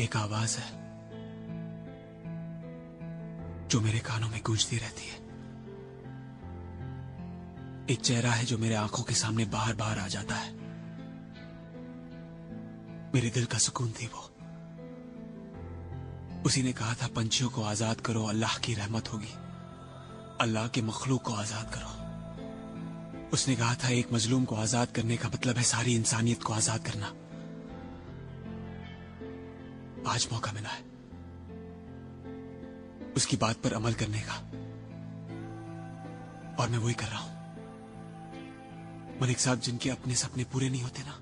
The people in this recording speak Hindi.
एक आवाज़ है, जो मेरे कानों में गूंजती रहती है। एक चेहरा है जो मेरे आँखों के सामने बाहर बाहर आ जाता है। मेरे दिल का सुकून थी वो। उसी ने कहा था, पंछियों को आज़ाद करो, अल्लाह की रहमत होगी। अल्लाह के मखलूक को आज़ाद करो। उसने कहा था, एक मजलूम को आज़ाद करने का मतलब है सारी इंसानियत को आज़ाद करना। आज मौका मिला है। उसकी बात पर अमल करने का। और मैं वही कर रहा हूँ। मलिक साहब, जिनके अपने सपने पूरे नहीं होते ना